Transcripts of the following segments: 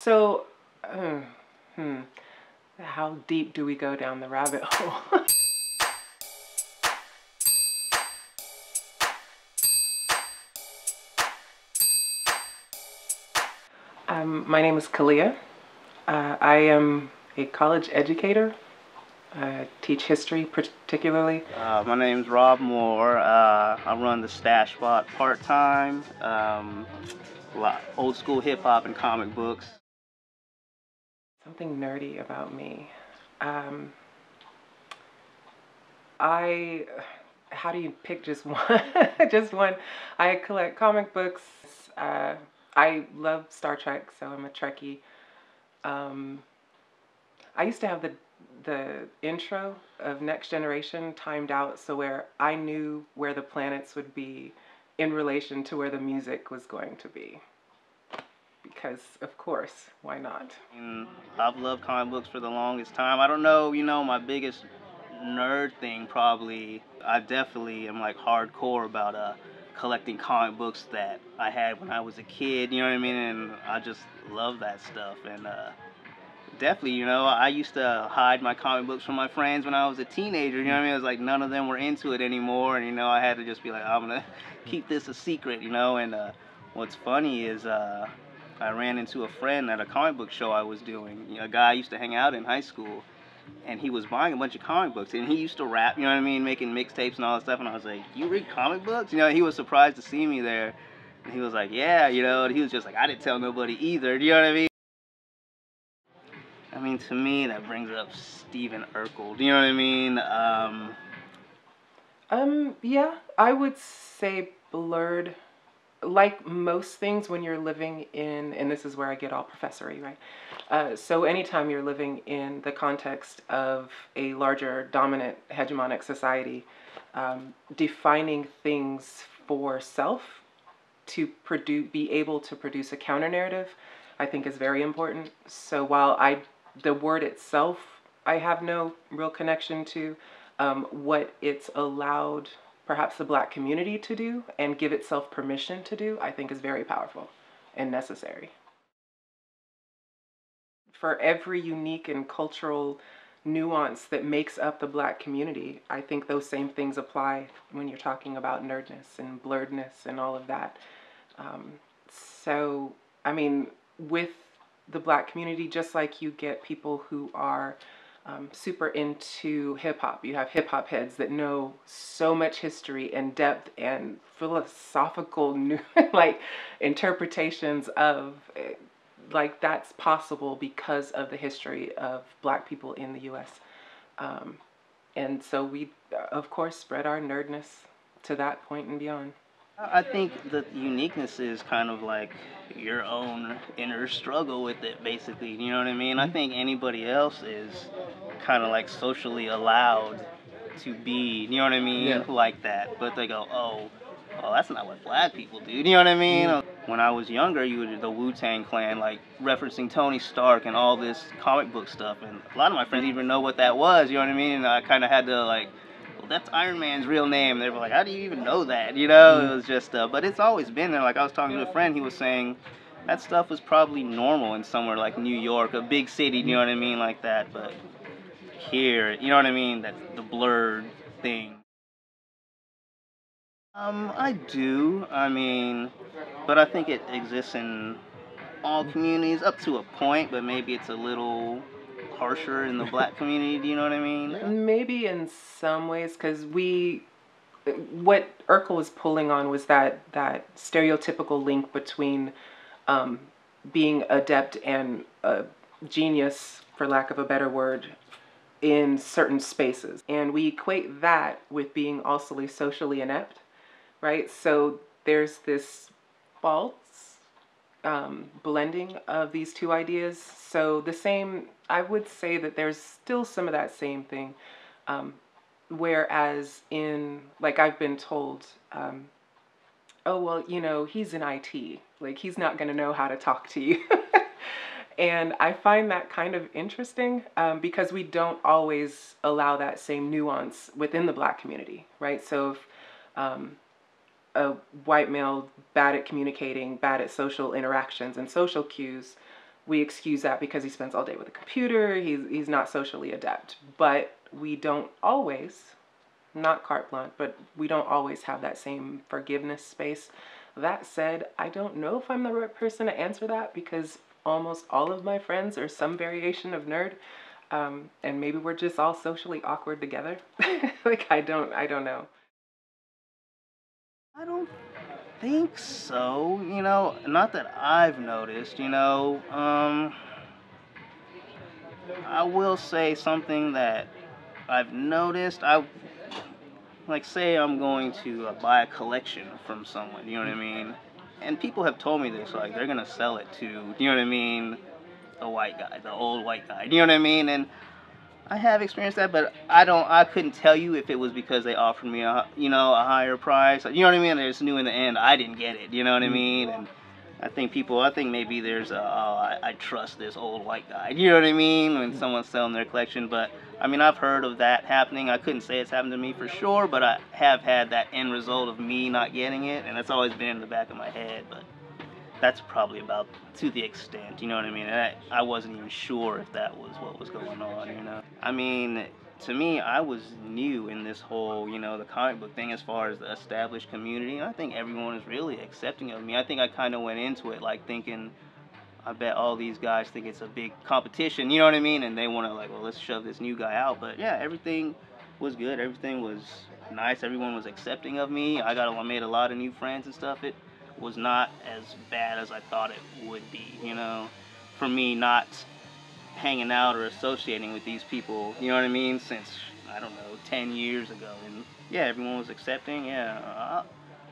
So, uh, hmm, how deep do we go down the rabbit hole? um, my name is Kalia. Uh, I am a college educator. I teach history particularly. Uh, my name's Rob Moore. Uh, I run the Stash Spot part time. Um, old school hip hop and comic books. Something nerdy about me. Um, I, how do you pick just one? just one. I collect comic books. Uh, I love Star Trek, so I'm a Trekkie. Um, I used to have the the intro of Next Generation timed out so where I knew where the planets would be in relation to where the music was going to be because of course, why not? And I've loved comic books for the longest time. I don't know, you know, my biggest nerd thing probably, I definitely am like hardcore about uh, collecting comic books that I had when I was a kid, you know what I mean? And I just love that stuff. And uh, definitely, you know, I used to hide my comic books from my friends when I was a teenager, you know what I mean? It was like none of them were into it anymore. And, you know, I had to just be like, I'm to keep this a secret, you know? And uh, what's funny is, uh, I ran into a friend at a comic book show I was doing. A guy I used to hang out in high school, and he was buying a bunch of comic books, and he used to rap. You know what I mean, making mixtapes and all that stuff. And I was like, "You read comic books?" You know, he was surprised to see me there, and he was like, "Yeah," you know. And he was just like, "I didn't tell nobody either." Do you know what I mean? I mean, to me, that brings up Stephen Urkel. Do you know what I mean? Um, um yeah, I would say blerd like most things when you're living in, and this is where I get all professory, right? Uh, so anytime you're living in the context of a larger dominant hegemonic society, um, defining things for self to be able to produce a counter narrative, I think is very important. So while I, the word itself, I have no real connection to, um, what it's allowed perhaps the black community to do and give itself permission to do, I think is very powerful and necessary. For every unique and cultural nuance that makes up the black community, I think those same things apply when you're talking about nerdness and blerdness and all of that. Um, so, I mean, with the black community, just like you get people who are um, super into hip hop. You have hip hop heads that know so much history and depth and philosophical new like interpretations of eh, like that's possible because of the history of black people in the U.S. Um, and so we, of course, spread our nerdness to that point and beyond. I think the uniqueness is kind of like your own inner struggle with it, basically. You know what I mean? I mm-hmm. think anybody else is kind of like socially allowed to be, you know what I mean, yeah. like that. But they go, oh, oh, that's not what black people do. You know what I mean? Mm-hmm. When I was younger, you were the Wu Tang Clan, like referencing Tony Stark and all this comic book stuff, and a lot of my friends even know what that was. You know what I mean? And I kind of had to like that's Iron Man's real name. They were like, how do you even know that? You know, it was just, uh, but it's always been there. Like I was talking to a friend, he was saying that stuff was probably normal in somewhere like New York, a big city, you know what I mean, like that. But here, you know what I mean, that the blerd thing. Um, I do. I mean, but I think it exists in all communities up to a point, but maybe it's a little harsher in the black community. Do you know what I mean? Maybe in some ways, because we, what Urkel was pulling on was that that stereotypical link between um, being adept and a genius, for lack of a better word, in certain spaces, and we equate that with being also socially inept, right? So there's this false um, blending of these two ideas. So the same I would say that there's still some of that same thing. Um, whereas in, like I've been told, um, oh, well, you know, he's in IT. Like he's not going to know how to talk to you. and I find that kind of interesting um, because we don't always allow that same nuance within the black community, right? So if um, a white male bad at communicating, bad at social interactions and social cues, we excuse that because he spends all day with a computer. He's he's not socially adept, but we don't always, not carte blanche, but we don't always have that same forgiveness space. That said, I don't know if I'm the right person to answer that because almost all of my friends are some variation of nerd. Um, and maybe we're just all socially awkward together. like I don't I don't know. I don't think so. You know, not that I've noticed. You know, um, I will say something that I've noticed. I like say I'm going to uh, buy a collection from someone. You know what I mean? And people have told me this. Like they're gonna sell it to. You know what I mean? The white guy, the old white guy. You know what I mean? And I have experienced that, but I don't. I couldn't tell you if it was because they offered me a, you know, a higher price. You know what I mean? I just knew in the end I didn't get it. You know what I mm-hmm. mean? And I think people. I think maybe there's a. Oh, I, I trust this old white guy. You know what I mean? When someone's selling their collection, but I mean, I've heard of that happening. I couldn't say it's happened to me for sure, but I have had that end result of me not getting it, and that's always been in the back of my head. But that's probably about to the extent, you know what I mean? I, I wasn't even sure if that was what was going on, you know? I mean, to me, I was new in this whole, you know, the comic book thing as far as the established community, and I think everyone is really accepting of me. I think I kind of went into it like thinking, I bet all these guys think it's a big competition, you know what I mean? And they want to like, well, let's shove this new guy out. But yeah, everything was good. Everything was nice. Everyone was accepting of me. I got, I made a lot of new friends and stuff. It was not as bad as I thought it would be, you know, for me not hanging out or associating with these people, you know what I mean, since, I don't know, 10 years ago. And yeah, everyone was accepting. Yeah,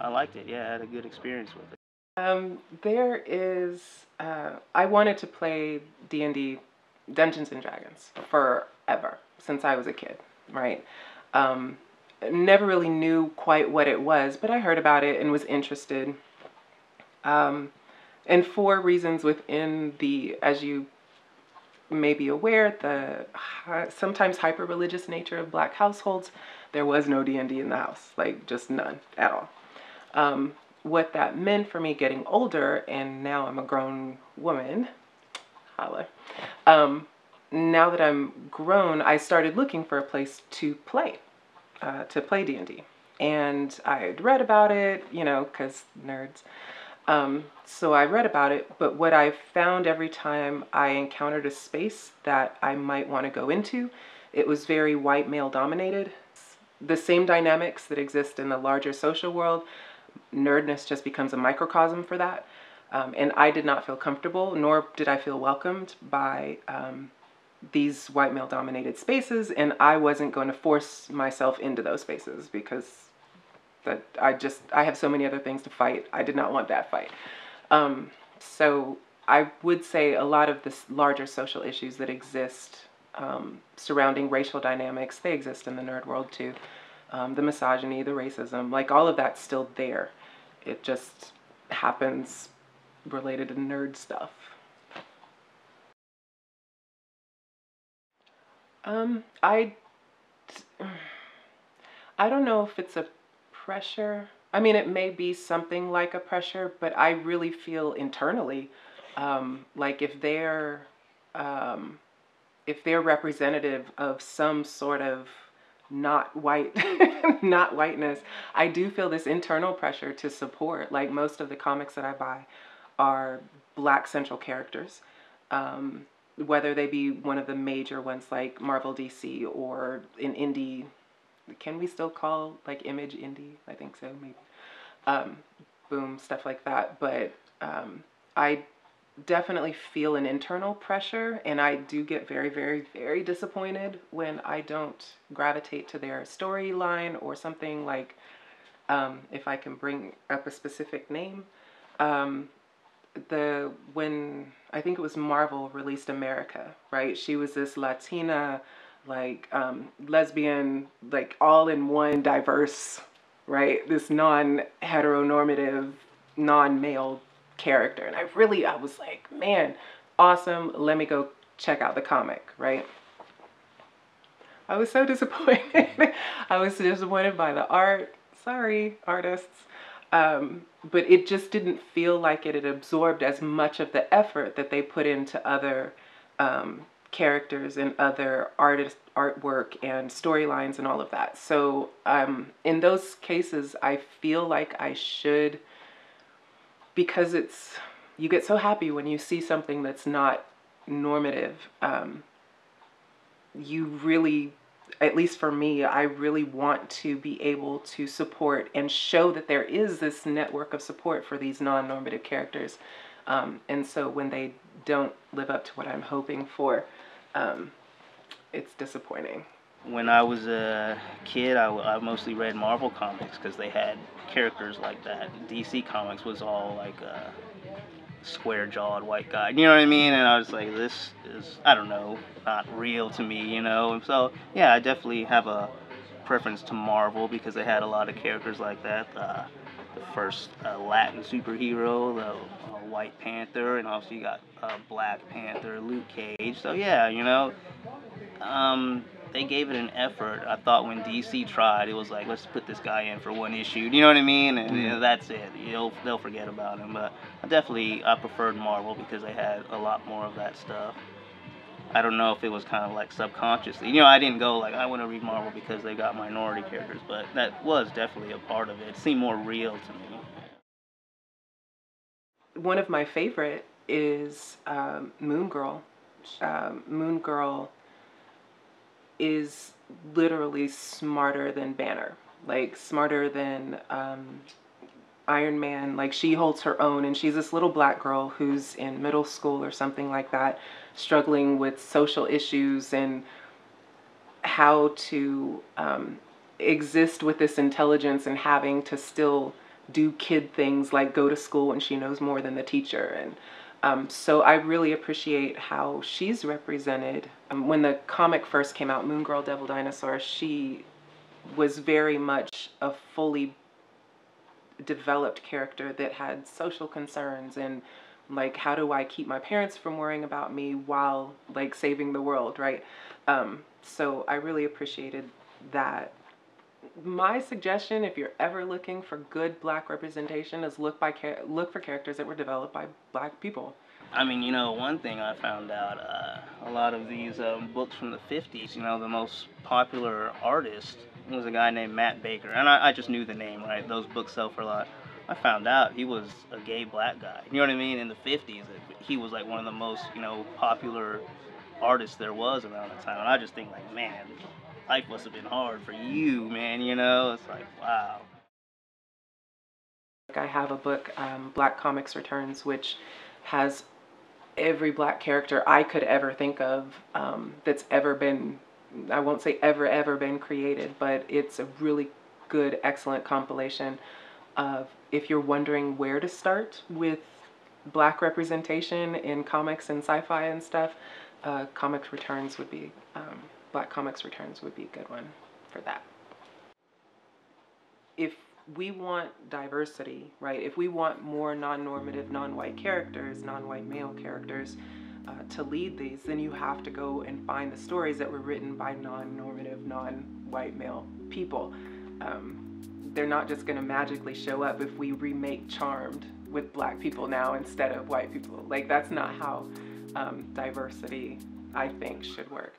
I, I liked it. Yeah, I had a good experience with it. Um, there is, uh, I wanted to play D&D Dungeons and Dragons forever, since I was a kid, right? Um, never really knew quite what it was, but I heard about it and was interested. Um, and for reasons within the, as you may be aware, the sometimes hyper-religious nature of black households, there was no D&D in the house, like just none at all. Um, what that meant for me getting older, and now I'm a grown woman, holla, um, now that I'm grown, I started looking for a place to play, uh, to play D&D. And I had read about it, you know, because nerds. Um, so I read about it, but what I found every time I encountered a space that I might want to go into, it was very white male dominated. The same dynamics that exist in the larger social world, nerdness just becomes a microcosm for that. Um, and I did not feel comfortable, nor did I feel welcomed by um, these white male dominated spaces. And I wasn't going to force myself into those spaces because that I just I have so many other things to fight. I did not want that fight. Um, so I would say a lot of the larger social issues that exist um, surrounding racial dynamics they exist in the nerd world too. Um, the misogyny, the racism, like all of that's still there. It just happens related to nerd stuff. Um, I, I don't know if it's a pressure. I mean, it may be something like a pressure, but I really feel internally um, like if they're um, if they're representative of some sort of not white not whiteness i do feel this internal pressure to support like most of the comics that i buy are black central characters um, whether they be one of the major ones like marvel dc or an indie can we still call like image indie? I think so, maybe. Um, boom, stuff like that. But um, I definitely feel an internal pressure and I do get very, very, very disappointed when I don't gravitate to their storyline or something like um, if I can bring up a specific name. Um, the when I think it was Marvel released America, right? She was this Latina like um, lesbian, like all in one diverse, right? This non heteronormative, non male character. And I really, I was like, man, awesome. Let me go check out the comic, right? I was so disappointed. I was disappointed by the art. Sorry, artists. Um, but it just didn't feel like it had absorbed as much of the effort that they put into other um, characters and other artist artwork and storylines and all of that. So um, in those cases, I feel like I should because it's you get so happy when you see something that's not normative. Um, you really at least for me, I really want to be able to support and show that there is this network of support for these non normative characters. Um, and so when they don't live up to what I'm hoping for, um, it's disappointing. When I was a kid, I, I mostly read Marvel comics because they had characters like that. DC Comics was all like uh, square jawed white guy. You know what I mean? And I was like, this is, I don't know, not real to me, you know? And so, yeah, I definitely have a preference to Marvel because they had a lot of characters like that. Uh, the first uh, Latin superhero, the White Panther, and obviously you got uh, Black Panther, Luke Cage. So, yeah, you know, um, they gave it an effort. I thought when DC tried, it was like, let's put this guy in for one issue. You know what I mean? And you know, that's it. You'll, they'll forget about him. But I definitely, I preferred Marvel because they had a lot more of that stuff. I don't know if it was kind of like subconsciously. You know, I didn't go like, I want to read Marvel because they got minority characters, but that was definitely a part of it. It seemed more real to me. One of my favorite is um, Moon Girl. Um, Moon Girl is literally smarter than Banner, like smarter than um, Iron Man. Like she holds her own, and she's this little black girl who's in middle school or something like that, struggling with social issues and how to um, exist with this intelligence and having to still do kid things like go to school when she knows more than the teacher and um, so I really appreciate how she's represented. Um, when the comic first came out, Moon Girl Devil Dinosaur, she was very much a fully developed character that had social concerns and like how do I keep my parents from worrying about me while like saving the world, right? Um, so I really appreciated that my suggestion, if you're ever looking for good black representation, is look by look for characters that were developed by black people. I mean, you know, one thing I found out, uh, a lot of these um, books from the 50s, you know, the most popular artist was a guy named Matt Baker. And I, I just knew the name, right? Those books sell for a lot. I found out he was a gay black guy. You know what I mean? In the 50s, he was like one of the most, you know, popular artists there was around the time. And I just think, like, man, life must have been hard for you, man. You know, it's like wow. I have a book, um, Black Comix Returns, which has every black character I could ever think of um, that's ever been, I won't say ever, ever been created, but it's a really good, excellent compilation of if you're wondering where to start with black representation in comics and sci-fi and stuff, uh, Comix Returns would be um, Black Comix Returns would be a good one for that. If we want diversity, right? If we want more non-normative, non-white characters, non-white male characters uh, to lead these, then you have to go and find the stories that were written by non-normative, non-white male people. Um, they're not just going to magically show up if we remake Charmed with black people now instead of white people. Like that's not how um, diversity, I think, should work.